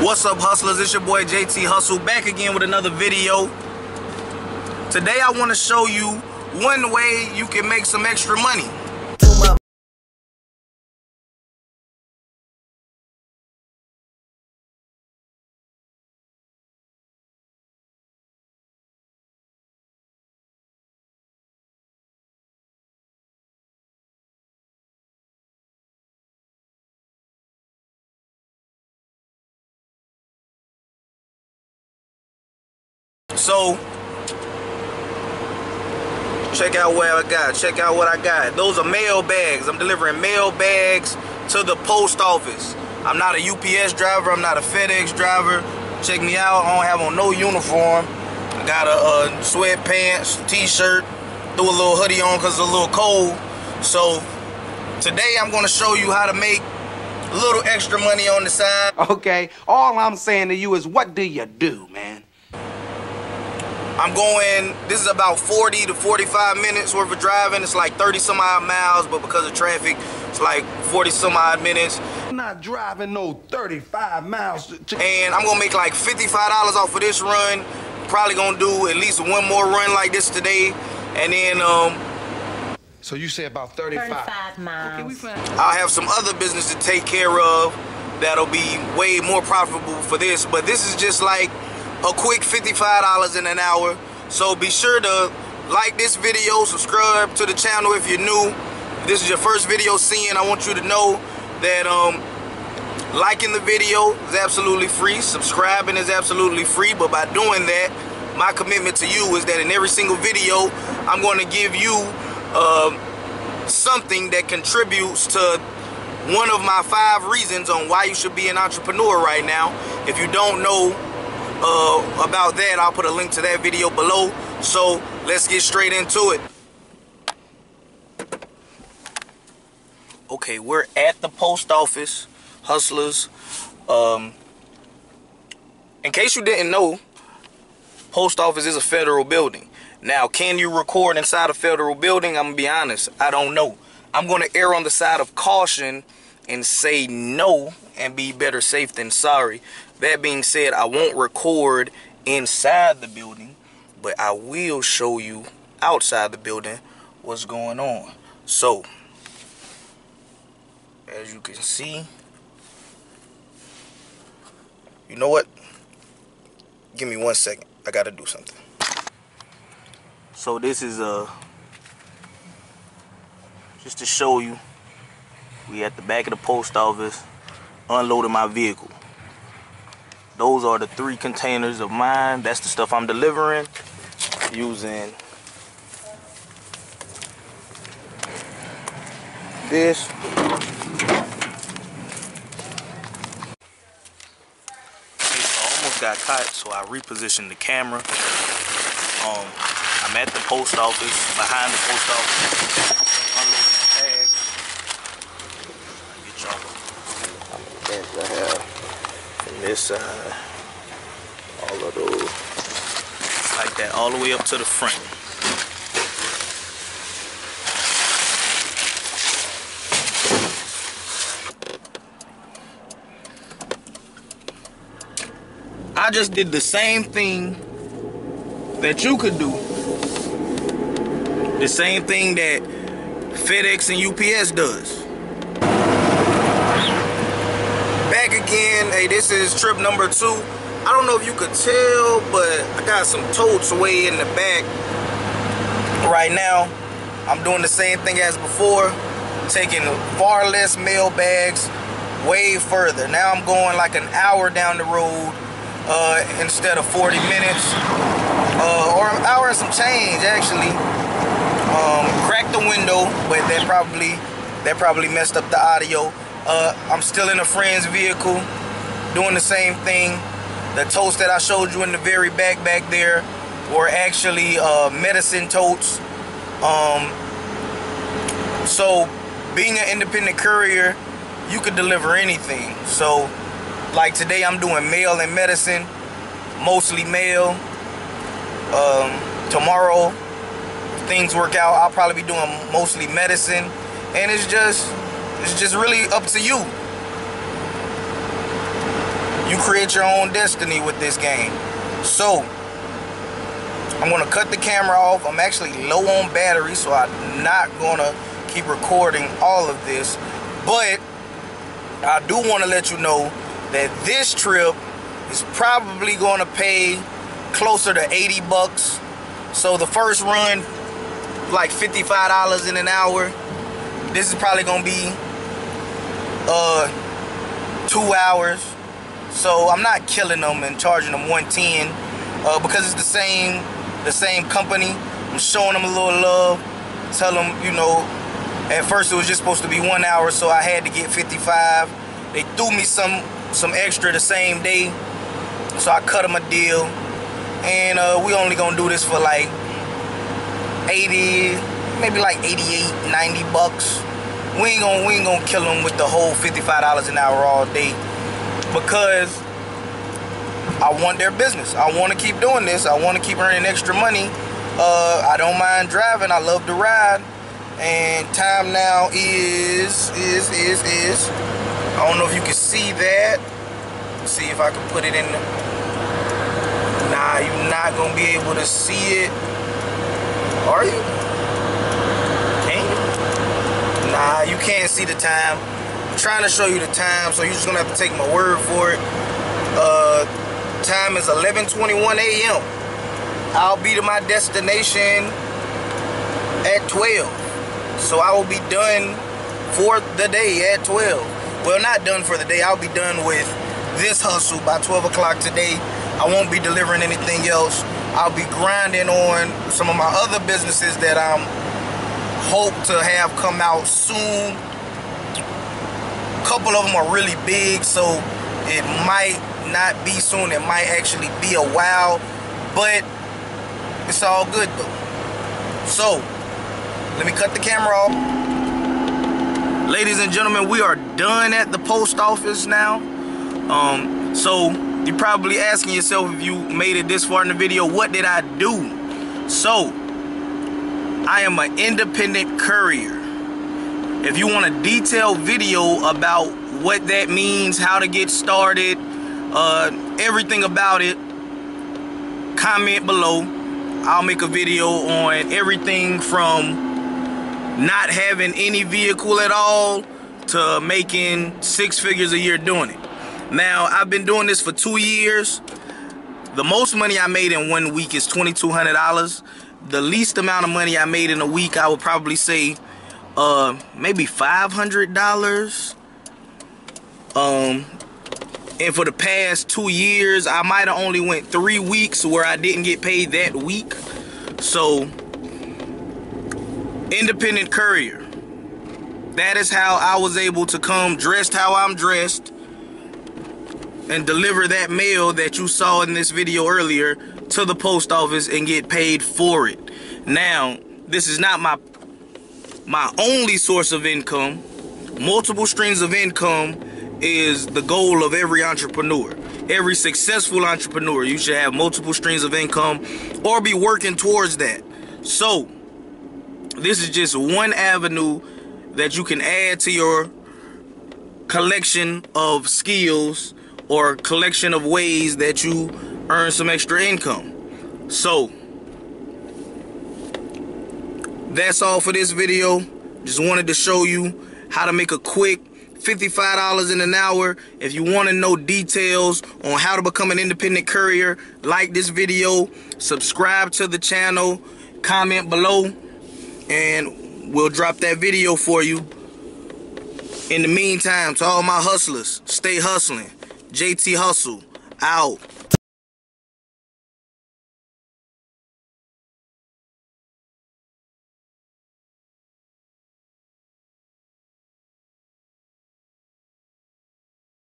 What's up, hustlers? It's your boy JT Hustle back again with another video. Today, I want to show you one way you can make some extra money. So, check out what I got. Check out what I got. Those are mail bags. I'm delivering mail bags to the post office. I'm not a UPS driver. I'm not a FedEx driver. Check me out. I don't have on no uniform. I got a, a sweatpants, t-shirt, threw a little hoodie on because it's a little cold. So today I'm going to show you how to make a little extra money on the side. Okay, all I'm saying to you is what do you do, man? I'm going, this is about 40 to 45 minutes worth of driving. It's like 30 some odd miles, but because of traffic, it's like 40 some odd minutes. I'm not driving no 35 miles to... And I'm gonna make like $55 off of this run. Probably gonna do at least one more run like this today. And then, um, So you say about 35? 35 miles. I'll have some other business to take care of that'll be way more profitable for this. But this is just like a quick $55 in an hour. So be sure to like this video, subscribe to the channel if you're new. If this is your first video seeing, I want you to know that um, liking the video is absolutely free. Subscribing is absolutely free. But by doing that, my commitment to you is that in every single video, I'm going to give you uh, something that contributes to one of my five reasons on why you should be an entrepreneur right now. If you don't know uh, about that, I'll put a link to that video below. So let's get straight into it. Okay, we're at the post office, hustlers. Um, in case you didn't know, post office is a federal building. Now, can you record inside a federal building? I'm gonna be honest, I don't know. I'm gonna err on the side of caution and say no and be better safe than sorry. That being said, I won't record inside the building, but I will show you outside the building what's going on. So, as you can see, you know what? Give me one second. I gotta do something. So this is uh just to show you we at the back of the post office unloading my vehicle. Those are the three containers of mine. That's the stuff I'm delivering using this. I almost got caught, so I repositioned the camera. Um, I'm at the post office, behind the post office, unloading my bags. Get y'all how many bags I have this side. All of those. Like that all the way up to the front. I just did the same thing that you could do. The same thing that FedEx and UPS does. Back again, hey, this is trip number two. I don't know if you could tell, but I got some totes way in the back. Right now, I'm doing the same thing as before, taking far less mail bags way further. Now I'm going like an hour down the road uh, instead of 40 minutes, uh, or an hour and some change actually. Um, cracked the window, but that probably that probably messed up the audio. Uh, I'm still in a friend's vehicle, doing the same thing. The totes that I showed you in the very back back there were actually uh, medicine totes. Um, so, being an independent courier, you could deliver anything. So, like today, I'm doing mail and medicine, mostly mail. Um, tomorrow, things work out, I'll probably be doing mostly medicine, and it's just, it's just really up to you. You create your own destiny with this game. So, I'm gonna cut the camera off. I'm actually low on battery, so I'm not gonna keep recording all of this. But I do want to let you know that this trip is probably gonna pay closer to 80 bucks. So the first run, like $55 in an hour. This is probably gonna be uh two hours. So I'm not killing them and charging them 110 uh, because it's the same the same company. I'm showing them a little love. Tell them, you know, at first it was just supposed to be one hour, so I had to get 55. They threw me some some extra the same day, so I cut them a deal. And uh, we only gonna do this for like 80, maybe like 88, 90 bucks. We ain't gonna we ain't gonna kill them with the whole $55 an hour all day because I want their business. I want to keep doing this. I want to keep earning extra money. Uh, I don't mind driving. I love to ride. And time now is is is is. I don't know if you can see that. Let's see if I can put it in. Nah, you're not gonna be able to see it. Are you? Nah, you can't see the time. I'm trying to show you the time, so you're just gonna have to take my word for it. Uh, time is 11:21 a.m. I'll be to my destination at 12. So I will be done for the day at 12. Well, not done for the day. I'll be done with this hustle by 12 o'clock today. I won't be delivering anything else. I'll be grinding on some of my other businesses that I'm hope to have come out soon. A couple of them are really big, so it might not be soon. It might actually be a while, but it's all good though. So, let me cut the camera off. Ladies and gentlemen, we are done at the post office now. Um, so you're probably asking yourself if you made it this far in the video, what did I do? So, I am an independent courier. If you want a detailed video about what that means, how to get started, uh, everything about it, comment below. I'll make a video on everything from not having any vehicle at all to making six figures a year doing it. Now, I've been doing this for two years. The most money I made in one week is $2,200. The least amount of money I made in a week, I would probably say uh, maybe $500. Um, and for the past two years, I might have only went three weeks where I didn't get paid that week. So, independent courier. That is how I was able to come dressed how I'm dressed and deliver that mail that you saw in this video earlier to the post office and get paid for it. Now, this is not my my only source of income. Multiple streams of income is the goal of every entrepreneur. Every successful entrepreneur, you should have multiple streams of income or be working towards that. So, this is just one avenue that you can add to your collection of skills or collection of ways that you earn some extra income. So, that's all for this video. Just wanted to show you how to make a quick $55 in an hour. If you want to know details on how to become an independent courier, like this video, subscribe to the channel, comment below, and we'll drop that video for you. In the meantime, to all my hustlers, stay hustling. JT Hustle, out.